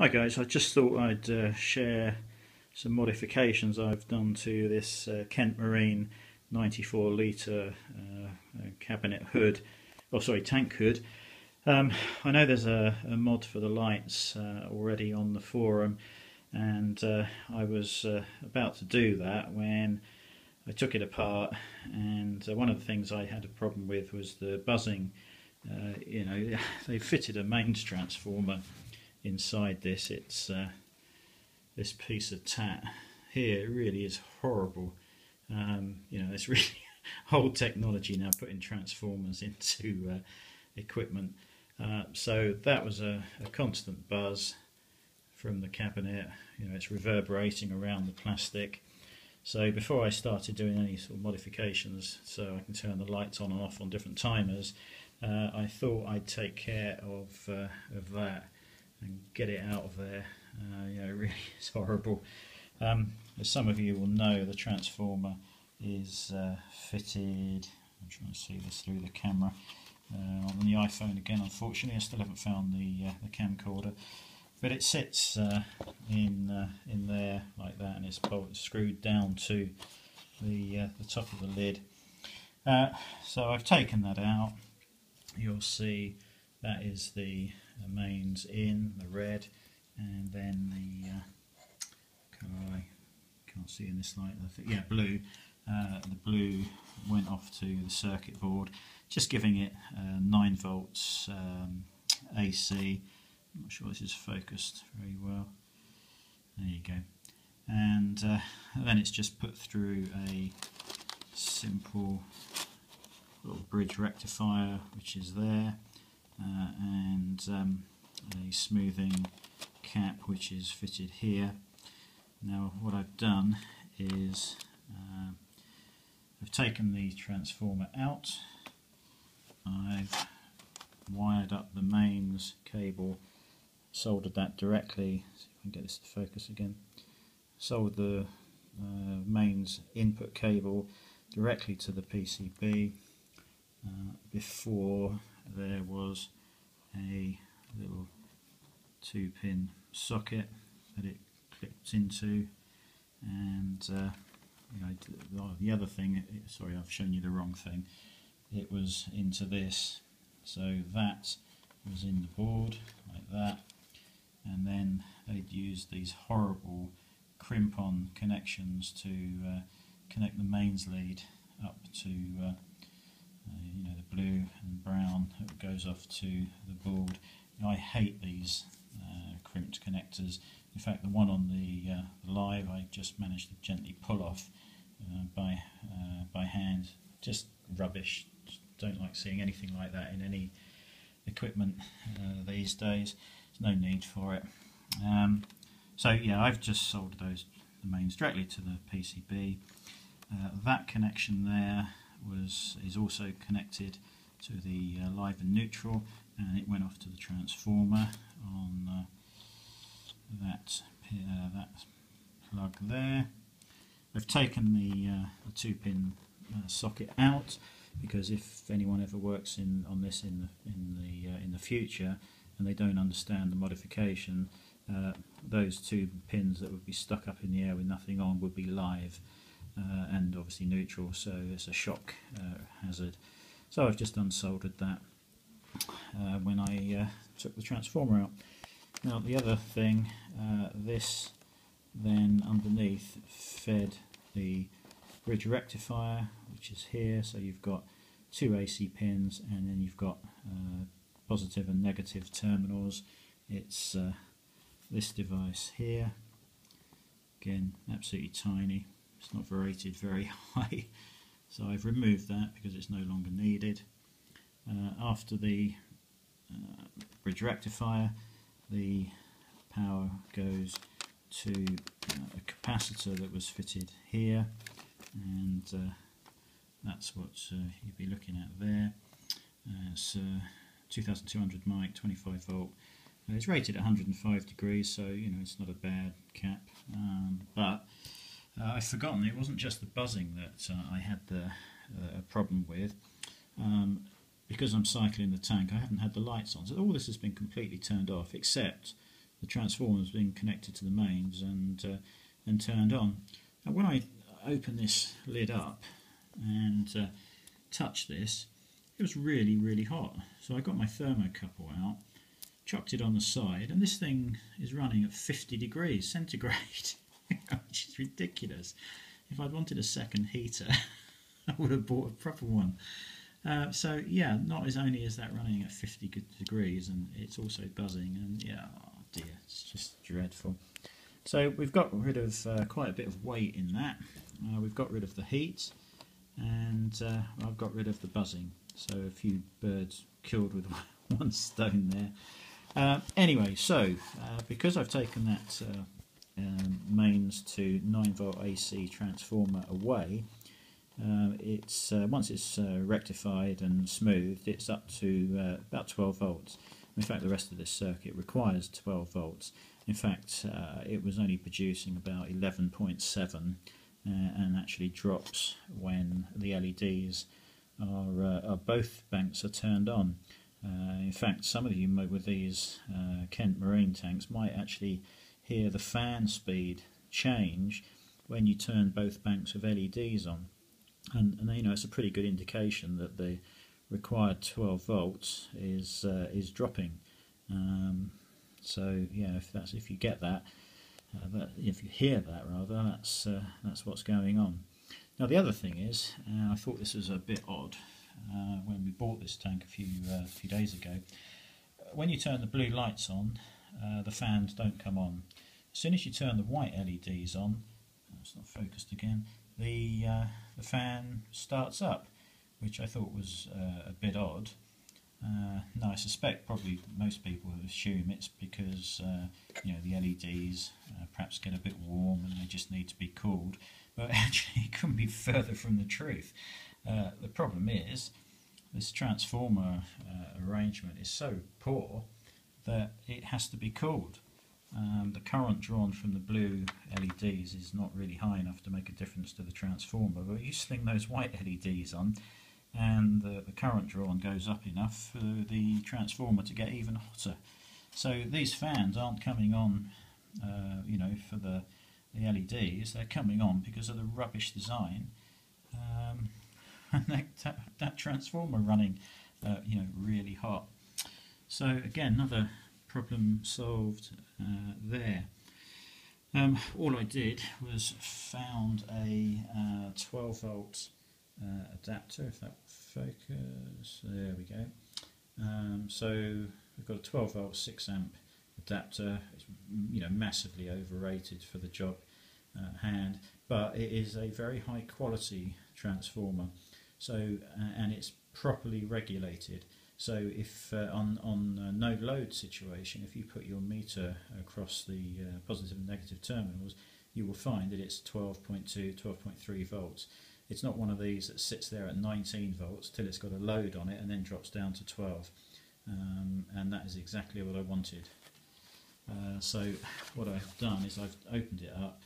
Hi guys, I just thought I'd uh, share some modifications I've done to this uh, Kent Marine 94 litre uh, cabinet hood, or sorry tank hood. Um, I know there's a, a, mod for the lights uh, already on the forum and uh, I was uh, about to do that when I took it apart and one of the things I had a problem with was the buzzing. you know, they fitted a mains transformer inside this it's uh, this piece of tat here. It really is horrible. Um, you know it's really old technology now putting transformers into uh, equipment. Uh, so that was a, a, constant buzz from the cabinet. You know it's reverberating around the plastic. So before I started doing any sort of modifications so I can turn the lights on and off on different timers uh, I thought I'd take care of, uh, of that and get it out of there. Uh, you know, really is horrible. Um, as some of you will know, the transformer is uh, fitted. I'm trying to see this through the camera uh, on the iPhone again. Unfortunately, I still haven't found the uh, the camcorder, but it sits uh, in uh, in there like that, and it's bolted, screwed down to the the top of the lid. so I've taken that out. You'll see that is the the mains in, the red, and then the uh, colour I can't see in this light, yeah, blue. Uh, the blue went off to the circuit board, just giving it uh, 9 volts um, AC. I'm not sure this is focused very well. There you go. And uh, then it's just put through a simple little bridge rectifier, which is there uh, and um, a smoothing cap which is fitted here. Now what I've done is uh, I've taken the transformer out, I've wired up the mains cable, soldered that directly, see if I can get this to focus again, soldered the uh, mains input cable directly to the PCB uh, before there was a little two pin socket that it clips into and uh, you know, the other thing, sorry I've shown you the wrong thing, it was into this. So that was in the board like that. And then they'd use these horrible crimp-on connections to uh, connect the mains lead up to uh, you know the blue and brown that goes off to the board. You know, I hate these uh, crimped connectors. In fact, the one on the, uh, live I just managed to gently pull off uh, by uh, by hand. Just rubbish. Don't like seeing anything like that in any equipment uh, these days. There's no need for it. Um, so yeah, I've just soldered those the mains directly to the PCB. that connection there was is also connected to the uh, live and neutral and it went off to the transformer on uh, that uh, that plug there. I've taken the, uh, the two pin uh, socket out because if anyone ever works in on this in the in the uh, in the future and they don't understand the modification, those two pins that would be stuck up in the air with nothing on would be live and obviously neutral so it's a shock uh, hazard. So I've just unsoldered that uh, when I uh, took the transformer out. Now the other thing uh, this then underneath fed the bridge rectifier which is here. So you've got two AC pins and then you've got uh, positive and negative terminals. It's this device here. Again absolutely tiny it's not rated very high. So I've removed that because it's no longer needed. Uh, after the uh, bridge rectifier the power goes to uh, a capacitor that was fitted here. And uh, that's what uh, you'd be looking at there. Uh, it's 2200 mic 25 volt. It's rated at 105 degrees so you know it's not a bad cap. Um, but uh, I've forgotten, it wasn't just the buzzing that uh, I had the, uh, a problem with. Um, because I'm cycling the tank, I haven't had the lights on. So all this has been completely turned off, except the transformer's been connected to the mains and uh, and turned on. And when I open this lid up and uh, touch this, it was really really hot. So I got my thermocouple out, chucked it on the side, and this thing is running at 50 degrees centigrade, which is ridiculous. If I'd wanted a second heater, I would have bought a proper one. Uh, so yeah, not as only is that running at 50 degrees, and it's also buzzing, and yeah, oh dear, it's just dreadful. So we've got rid of uh, quite a bit of weight in that. Uh, we've got rid of the heat, and uh, I've got rid of the buzzing. So a few birds killed with one stone there. Uh, anyway, so uh, because I've taken that um, mains to 9 volt AC transformer away, uh, it's uh, once it's uh, rectified and smoothed, it's up to uh, about 12 volts. In fact, the rest of this circuit requires 12 volts. In fact, uh, it was only producing about 11.7 uh, and actually drops when the LEDs are, are both banks are turned on. in fact, some of you with these Kent Marine tanks might actually hear the fan speed change when you turn both banks of LEDs on and, and you know it's a pretty good indication that the required 12 volts is uh, is dropping. Um, so yeah, if that's if you get that, uh, that if you hear that rather, that's uh, that's what's going on. Now the other thing is, uh, I thought this was a bit odd uh, when we bought this tank a few uh, few days ago. When you turn the blue lights on, the fans don't come on. As soon as you turn the white LEDs on, it's not focused again the, uh, the fan starts up, which I thought was uh, a bit odd. Uh, now I suspect probably most people assume it's because uh, you know the LEDs uh, perhaps get a bit warm and they just need to be cooled, but actually it couldn't be further from the truth. Uh, the problem is this transformer arrangement is so poor that it has to be cooled. Um, the current drawn from the blue LEDs is not really high enough to make a difference to the transformer, but you sling those white LEDs on and the, the current drawn goes up enough for the transformer to get even hotter. So these fans aren't coming on, uh, you know, for the, the LEDs, they're coming on because of the rubbish design um, and that, that, that, transformer running, uh, you know, really hot. So again, another problem solved uh, there. Um, all I did was found a uh, 12 volt uh, adapter, if that focus, there we go. Um, so we've got a 12 volt 6 amp adapter, it's you know massively overrated for the job uh, hand, but it is a very high quality transformer. So and it's properly regulated. So if uh, on, on no load situation, if you put your meter across the uh, positive and negative terminals, you will find that it's 12.2, 12.3 volts. It's not one of these that sits there at 19 volts till it's got a load on it and then drops down to 12. Um, and that is exactly what I wanted. Uh, so what I've done is I've opened it up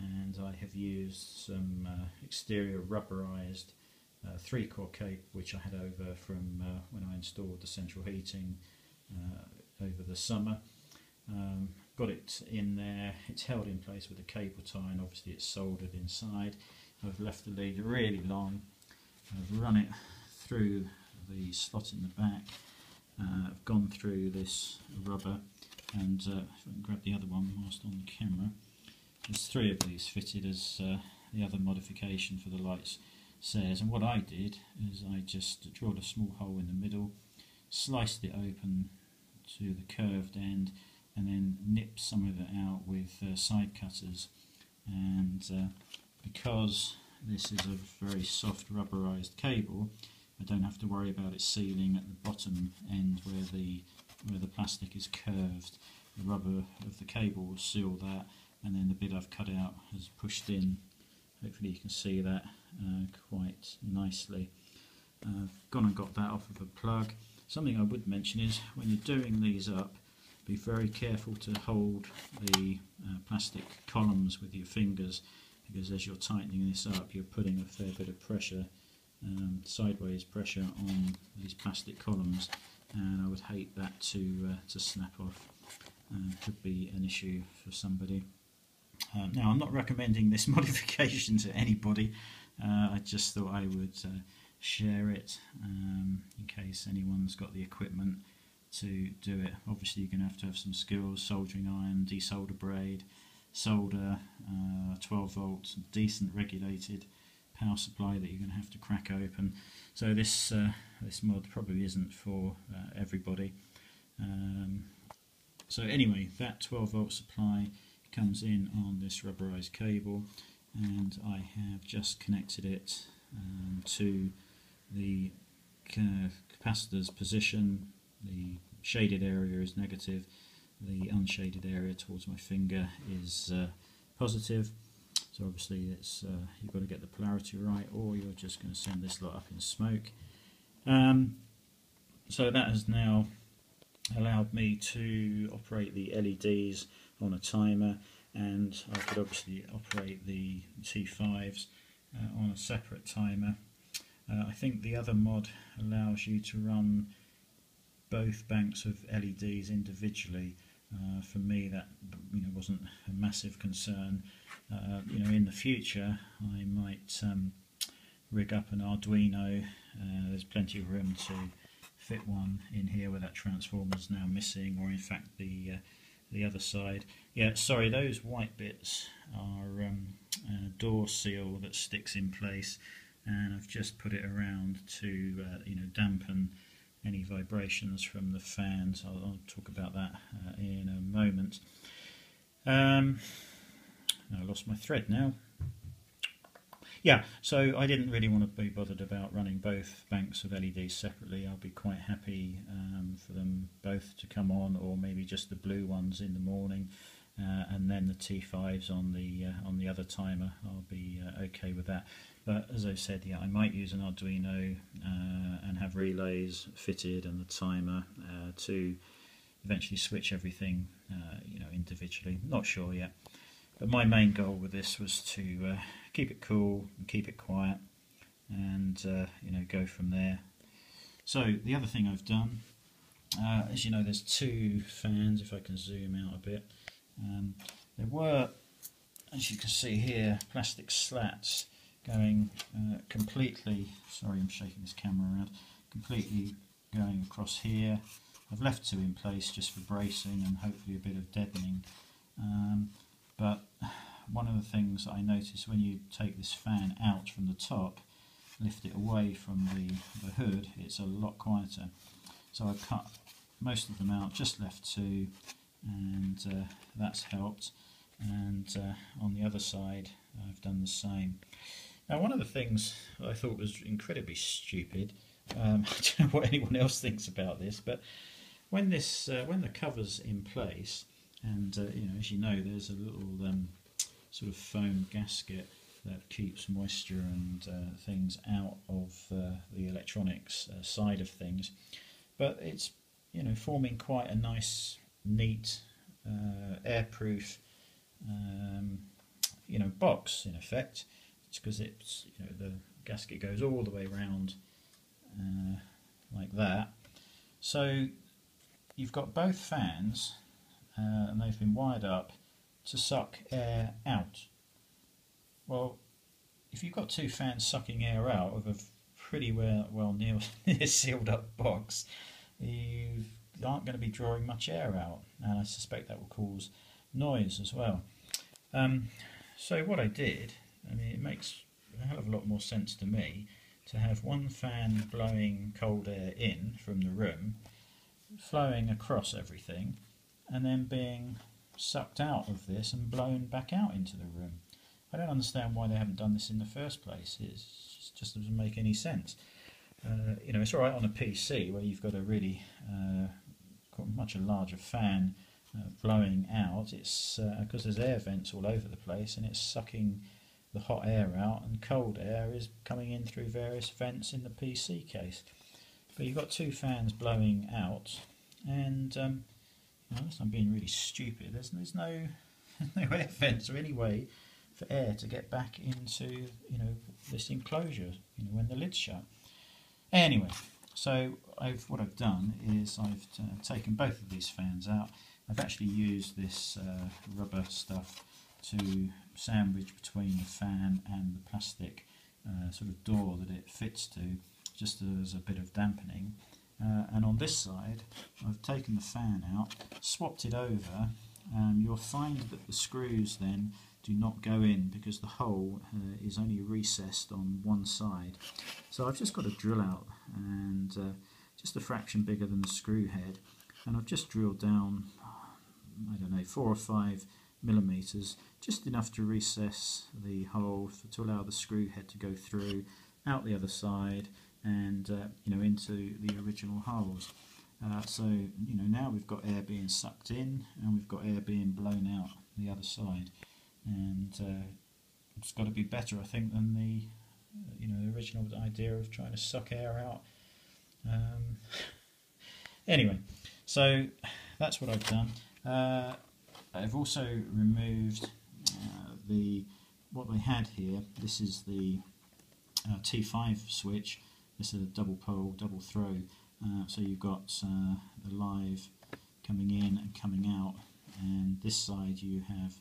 and I have used some uh, exterior rubberized uh, three core cable which I had over from uh, when I installed the central heating uh, over the summer. Um, got it in there, it's held in place with a cable tie and obviously it's soldered inside. I've left the lead really long, I've run it through the slot in the back, uh, I've gone through this rubber and uh, grab the other one whilst on camera, there's three of these fitted as uh, the other modification for the lights says. And what I did is I just drilled a small hole in the middle, sliced it open to the curved end, and then nipped some of it out with uh, side cutters. And uh, because this is a very soft rubberized cable, I don't have to worry about it sealing at the bottom end where the where the plastic is curved. The rubber of the cable will seal that, and then the bit I've cut out has pushed in. Hopefully you can see that uh, quite nicely. Uh, I've gone and got that off of a plug. Something I would mention is when you're doing these up, be very careful to hold the uh, plastic columns with your fingers because as you're tightening this up you're putting a fair bit of pressure, um, sideways pressure on these plastic columns and I would hate that to, uh, to snap off. uh, could be an issue for somebody. Um, now, I'm not recommending this modification to anybody. Uh, I just thought I would uh, share it um, in case anyone's got the equipment to do it. Obviously, you're going to have to have some skills: soldering iron, desolder braid, solder, uh, 12 volt, decent regulated power supply that you're going to have to crack open. So this uh, this mod probably isn't for uh, everybody. Um, so anyway, that 12 volt supply comes in on this rubberized cable and I have just connected it um, to the capacitor's position. The shaded area is negative, the unshaded area towards my finger is uh, positive. So obviously it's uh, you've got to get the polarity right or you're just going to send this lot up in smoke. Um, so that has now allowed me to operate the LEDs on a timer and I could obviously operate the T5s uh, on a separate timer. Uh, I think the other mod allows you to run both banks of LEDs individually. Uh, for me, that you know wasn't a massive concern. Uh, you know, in the future, I might um, rig up an Arduino. Uh, there's plenty of room to fit one in here where that transformer is now missing, or in fact the uh, the other side. Yeah, sorry, those white bits are um, a door seal that sticks in place, and I've just put it around to uh, you know dampen any vibrations from the fans. I'll, I'll talk about that uh, in a moment. Um, I lost my thread now. Yeah, so I didn't really want to be bothered about running both banks of LEDs separately. I'll be quite happy um, for them both to come on, or maybe just the blue ones in the morning, uh, and then the T5s on the uh, on the other timer. I'll be uh, okay with that. But as I said, yeah, I might use an Arduino uh, and have relays fitted and the timer uh, to eventually switch everything, uh, you know, individually. Not sure yet. But my main goal with this was to keep it cool and keep it quiet and uh, you know go from there. So the other thing I've done, uh, as you know, there's two fans. If I can zoom out a bit, um, there were, as you can see here, plastic slats going uh, completely. Sorry, I'm shaking this camera around. Completely going across here. I've left two in place just for bracing and hopefully a bit of deadening. Um, but one of the things I notice when you take this fan out from the top, lift it away from the, the hood, it's a lot quieter. So I've cut most of them out, just left two, and uh, that's helped. And uh, on the other side, I've done the same. Now, one of the things I thought was incredibly stupid, um, I don't know what anyone else thinks about this, but when this, uh, when the cover's in place, and uh, you know, as you know, there's a little um, sort of foam gasket that keeps moisture and uh, things out of uh, the electronics uh, side of things. But it's you know forming quite a nice, neat, uh, airproof, um, you know, box in effect. It's because it's you know the gasket goes all the way around uh, like that. So you've got both fans uh, and they've been wired up to suck air out. Well, if you've got two fans sucking air out of a pretty well, well near, sealed up box, you aren't going to be drawing much air out, and I suspect that will cause noise as well. Um, so what I did, I mean, it makes a hell of a lot more sense to me to have one fan blowing cold air in from the room, flowing across everything, and then being sucked out of this and blown back out into the room. I don't understand why they haven't done this in the first place. It just doesn't make any sense. Uh, you know, it's all right on a PC where you've got a really uh, much a larger fan uh, blowing out. It's because uh, there's air vents all over the place and it's sucking the hot air out, and cold air is coming in through various vents in the PC case. But you've got two fans blowing out, and um, I'm being really stupid, there's, there's no, no air vents or any way for air to get back into you know this enclosure you know when the lid's shut. Anyway, so I've, what I've done is I've taken both of these fans out. I've actually used this uh, rubber stuff to sandwich between the fan and the plastic uh, sort of door that it fits to just as a bit of dampening uh, and on this side I've taken the fan out swapped it over. Um, you'll find that the screws then do not go in because the hole uh, is only recessed on one side. So I've just got a drill out and uh, just a fraction bigger than the screw head. And I've just drilled down I don't know four or five millimeters just enough to recess the hole to allow the screw head to go through. Out the other side and uh, you know into the original holes uh, so you know now we've got air being sucked in and we've got air being blown out the other side. And uh, it's got to be better I think than the you know the original idea of trying to suck air out. Um, anyway so that's what I've done. Uh, I've also removed uh, the what they had here. This is the uh, T5 switch this is a double pole double throw. Uh, so you've got uh, the live coming in and coming out. And this side you have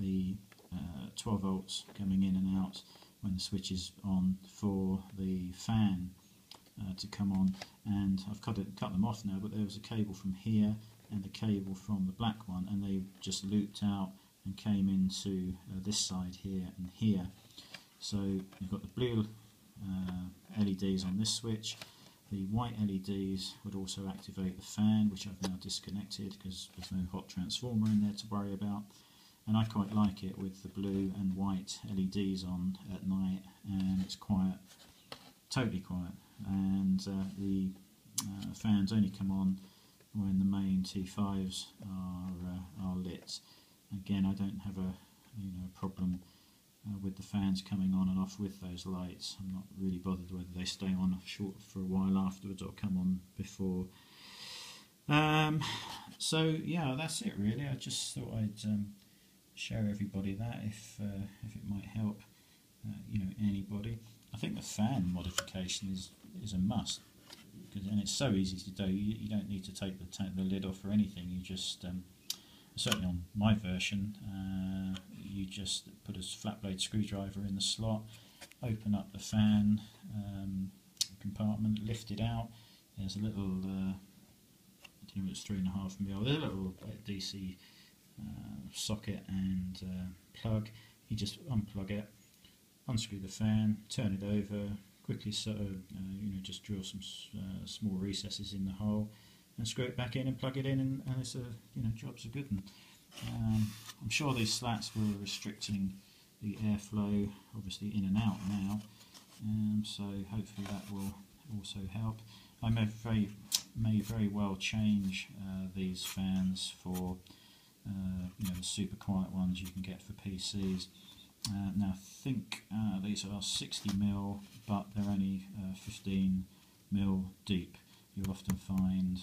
the uh, 12 volts coming in and out when the switch is on for the fan uh, to come on. And I've cut, it, cut them off now but there was a cable from here and the cable from the black one and they just looped out and came into uh, this side here and here. So you've got the blue uh, LEDs on this switch. The white LEDs would also activate the fan which I've now disconnected because there's no hot transformer in there to worry about. And I quite like it with the blue and white LEDs on at night and it's quiet, totally quiet. And uh, the uh, fans only come on when the main T5s are, uh, are lit. Again I don't have a you know problem uh, with the fans coming on and off with those lights. I'm not really bothered whether they stay on short for a while afterwards or come on before. Um, so yeah, that's it really. I just thought I'd um, show everybody that if uh, if it might help uh, you know anybody. I think the fan modification is is a must because and it's so easy to do. You, you don't need to take the the lid off or anything. You just um, certainly on my version, uh, you just put a flat blade screwdriver in the slot, open up the fan um, compartment, lift it out. There's a little, uh, I think it's three and a half mil. There's a little uh, DC uh, socket and uh, plug. You just unplug it, unscrew the fan, turn it over, quickly sort of, you know, just drill some small recesses in the hole, and screw it back in and plug it in, and, and it's a, you know, job's a good one. Um, I'm sure these slats were restricting the airflow, obviously in and out now, um, so hopefully that will also help. I may very, may very well change uh, these fans for uh, you know, the super quiet ones you can get for PCs. Uh, now I think uh, these are 60 mil, but they're only 15 mil deep. You'll often find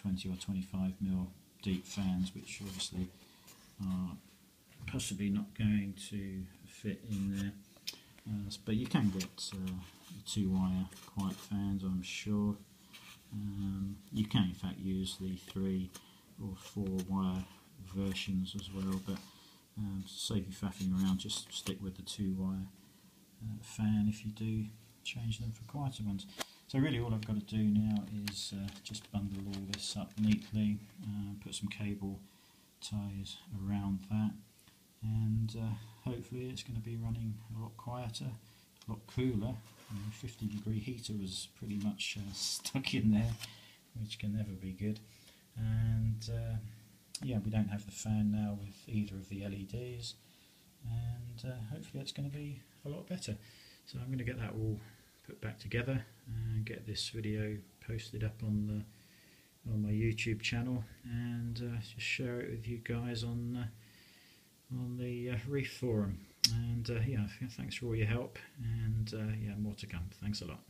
20 or 25 mil deep fans, which obviously are possibly not going to fit in there. Uh, but you can get uh, two wire quiet fans, I'm sure. Um, you can in fact use the three or four wire versions as well but um, to save you faffing around just stick with the two wire uh, fan if you do change them for quieter ones. So really all I've got to do now is uh, just bundle all this up neatly, uh, put some cable ties around that and uh, hopefully it's going to be running a lot quieter, a lot cooler. Know, 50 degree heater was pretty much uh, stuck in there which can never be good and uh, yeah we don't have the fan now with either of the LEDs and uh, hopefully it's going to be a lot better so I'm going to get that all put back together and get this video posted up on the on my YouTube channel and uh, just share it with you guys on uh, on the uh, Reef forum. And uh, yeah thanks for all your help and uh, yeah more to come. Thanks a lot